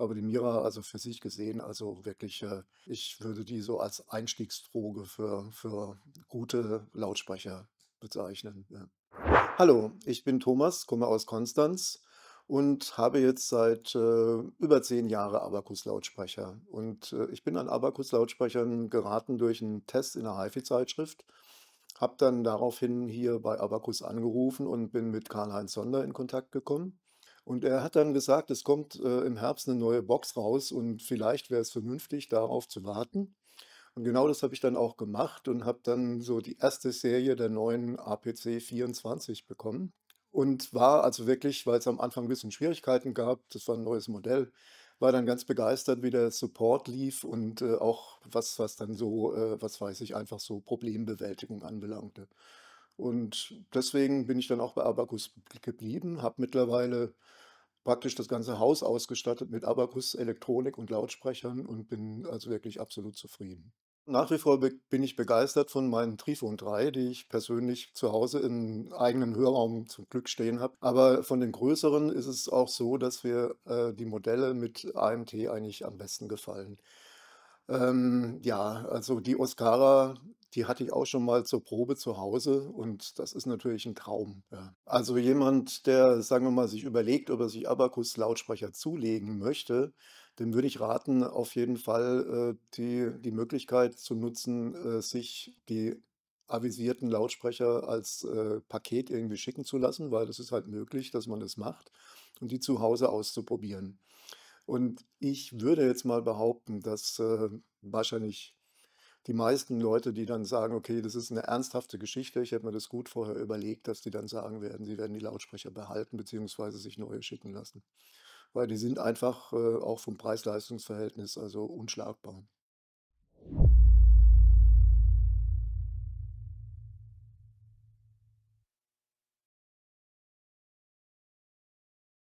Aber die Mira, also für sich gesehen, also wirklich, äh, ich würde die so als Einstiegsdroge für, für gute Lautsprecher bezeichnen. Ja. Hallo, ich bin Thomas, komme aus Konstanz und habe jetzt seit äh, über zehn Jahren Abacus-Lautsprecher. Und äh, ich bin an Abacus-Lautsprechern geraten durch einen Test in der HiFi-Zeitschrift, habe dann daraufhin hier bei Abacus angerufen und bin mit Karl-Heinz Sonder in Kontakt gekommen. Und er hat dann gesagt, es kommt äh, im Herbst eine neue Box raus und vielleicht wäre es vernünftig, darauf zu warten. Und genau das habe ich dann auch gemacht und habe dann so die erste Serie der neuen APC 24 bekommen. Und war also wirklich, weil es am Anfang ein bisschen Schwierigkeiten gab, das war ein neues Modell, war dann ganz begeistert, wie der Support lief und äh, auch was, was dann so, äh, was weiß ich, einfach so Problembewältigung anbelangte. Und deswegen bin ich dann auch bei Abacus geblieben, habe mittlerweile praktisch das ganze Haus ausgestattet mit Abacus, Elektronik und Lautsprechern und bin also wirklich absolut zufrieden. Nach wie vor bin ich begeistert von meinen Trifon 3, die ich persönlich zu Hause im eigenen Hörraum zum Glück stehen habe. Aber von den größeren ist es auch so, dass wir äh, die Modelle mit AMT eigentlich am besten gefallen. Ähm, ja, also die Oscara, die hatte ich auch schon mal zur Probe zu Hause und das ist natürlich ein Traum, ja. Also jemand, der, sagen wir mal, sich überlegt, ob er sich Abacus-Lautsprecher zulegen möchte, dem würde ich raten, auf jeden Fall äh, die, die Möglichkeit zu nutzen, äh, sich die avisierten Lautsprecher als äh, Paket irgendwie schicken zu lassen, weil das ist halt möglich, dass man das macht und die zu Hause auszuprobieren. Und ich würde jetzt mal behaupten, dass äh, wahrscheinlich die meisten Leute, die dann sagen, okay, das ist eine ernsthafte Geschichte, ich habe mir das gut vorher überlegt, dass die dann sagen werden, sie werden die Lautsprecher behalten bzw. sich neue schicken lassen. Weil die sind einfach äh, auch vom Preis-Leistungs-Verhältnis also unschlagbar.